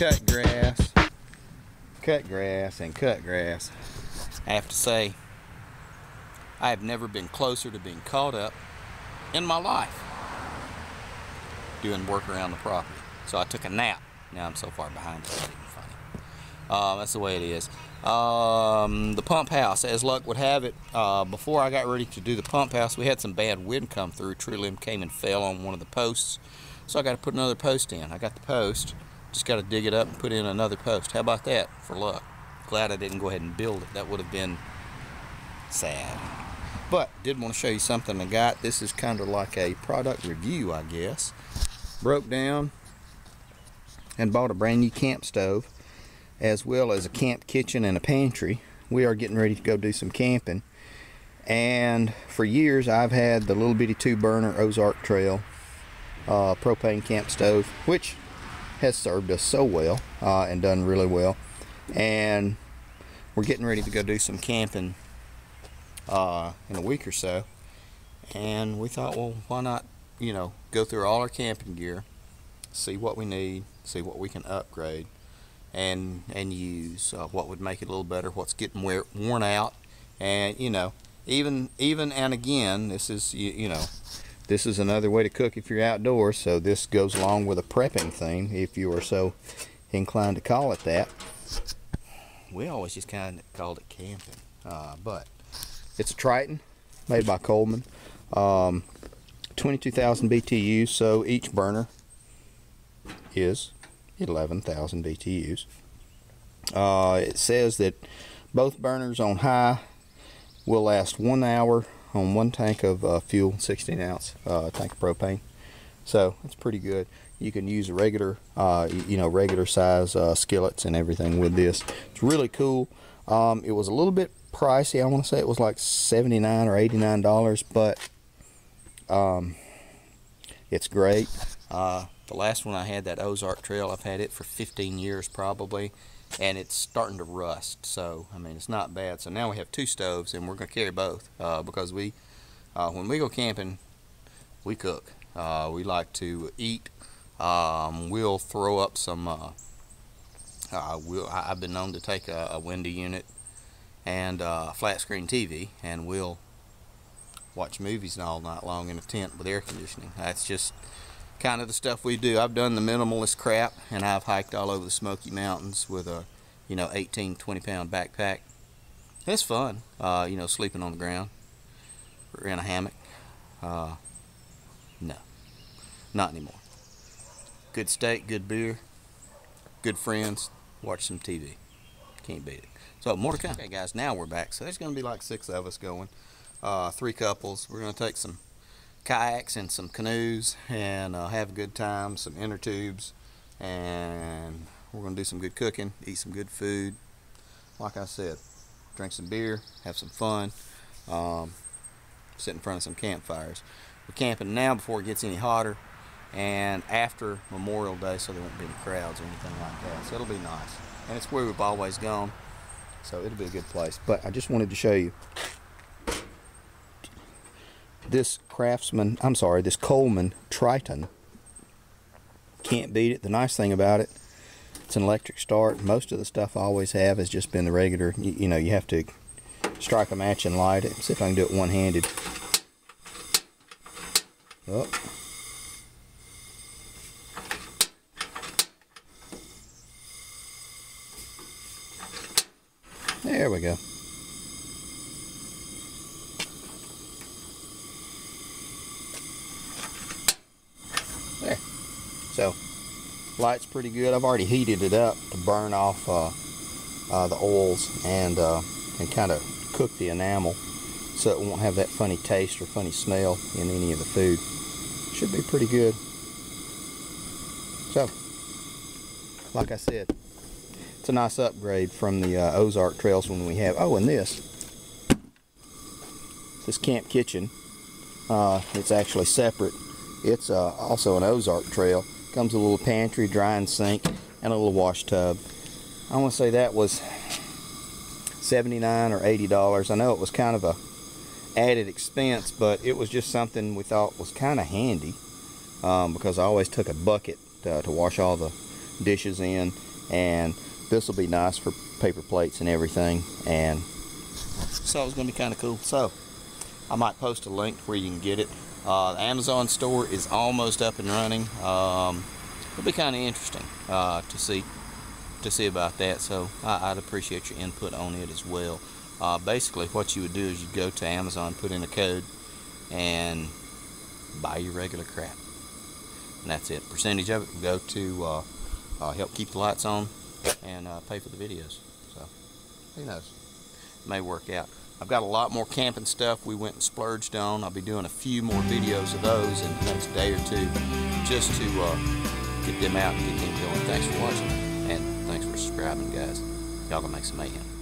cut grass, cut grass, and cut grass. I have to say, I have never been closer to being caught up in my life doing work around the property. So I took a nap. Now I'm so far behind it's even funny. Uh, that's the way it is. Um, the pump house, as luck would have it, uh, before I got ready to do the pump house, we had some bad wind come through. Tree limb came and fell on one of the posts. So I got to put another post in. I got the post, just got to dig it up and put in another post. How about that for luck? Glad I didn't go ahead and build it. That would have been sad. But did want to show you something I got. This is kind of like a product review, I guess. Broke down and bought a brand new camp stove as well as a camp kitchen and a pantry. We are getting ready to go do some camping. And for years I've had the little bitty two burner Ozark Trail uh, propane camp stove, which has served us so well uh, and done really well. And we're getting ready to go do some camping uh, in a week or so. And we thought, well, why not, you know, go through all our camping gear, see what we need, see what we can upgrade, and and use uh, what would make it a little better, what's getting wear, worn out, and you know, even even and again, this is you, you know, this is another way to cook if you're outdoors. So this goes along with a prepping thing, if you are so inclined to call it that. We always just kind of called it camping, uh, but it's a Triton made by Coleman. Um, 22,000 BTU, so each burner is 11,000 BTUs. Uh, it says that both burners on high will last one hour on one tank of uh, fuel, 16 ounce uh, tank of propane. So it's pretty good. You can use regular, uh, you know, regular size uh, skillets and everything with this. It's really cool. Um, it was a little bit pricey. I want to say it was like 79 or 89 dollars, but um, it's great. Uh, the last one I had, that Ozark Trail, I've had it for 15 years probably, and it's starting to rust. So, I mean, it's not bad. So now we have two stoves, and we're going to carry both uh, because we, uh, when we go camping, we cook. Uh, we like to eat. Um, we'll throw up some. Uh, uh, we'll, I've been known to take a, a unit and a flat screen TV, and we'll watch movies all night long in a tent with air conditioning. That's just kind of the stuff we do. I've done the minimalist crap, and I've hiked all over the Smoky Mountains with a, you know, 18, 20 pound backpack. It's fun, uh, you know, sleeping on the ground or in a hammock. Uh, no, not anymore. Good steak, good beer, good friends, watch some TV. Can't beat it. So more to come. Okay, guys, now we're back. So there's going to be like six of us going, uh, three couples. We're going to take some kayaks and some canoes and uh, have a good time, some inner tubes, and we're going to do some good cooking, eat some good food. Like I said, drink some beer, have some fun, um, sit in front of some campfires. We're camping now before it gets any hotter and after Memorial Day so there won't be any crowds or anything like that. So it'll be nice. And it's where we've always gone. So it'll be a good place. But I just wanted to show you this Craftsman, I'm sorry, this Coleman Triton. Can't beat it. The nice thing about it, it's an electric start. Most of the stuff I always have has just been the regular, you, you know, you have to strike a match and light it. See if I can do it one-handed. Oh. There we go. There. So, light's pretty good. I've already heated it up to burn off uh, uh, the oils and uh, and kind of cook the enamel so it won't have that funny taste or funny smell in any of the food. Should be pretty good. So, like I said, it's a nice upgrade from the uh, Ozark trails when we have. Oh, and this, this camp kitchen, uh, it's actually separate. It's uh, also an Ozark trail. Comes a little pantry, drying sink, and a little wash tub. I want to say that was 79 or 80 dollars. I know it was kind of a added expense, but it was just something we thought was kind of handy um, because I always took a bucket uh, to wash all the dishes in and this will be nice for paper plates and everything. And so it's going to be kind of cool. So I might post a link where you can get it. Uh, the Amazon store is almost up and running. Um, it'll be kind of interesting uh, to see to see about that. So I, would appreciate your input on it as well. Uh, basically, what you would do is you go to Amazon, put in a code, and buy your regular crap. And that's it. Percentage of it will go to uh, uh, help keep the lights on and uh, pay for the videos. So who knows? It may work out. I've got a lot more camping stuff we went and splurged on. I'll be doing a few more videos of those in the next day or two just to uh, get them out and get them going. Thanks for watching and thanks for subscribing guys. Y'all gonna make some mayhem.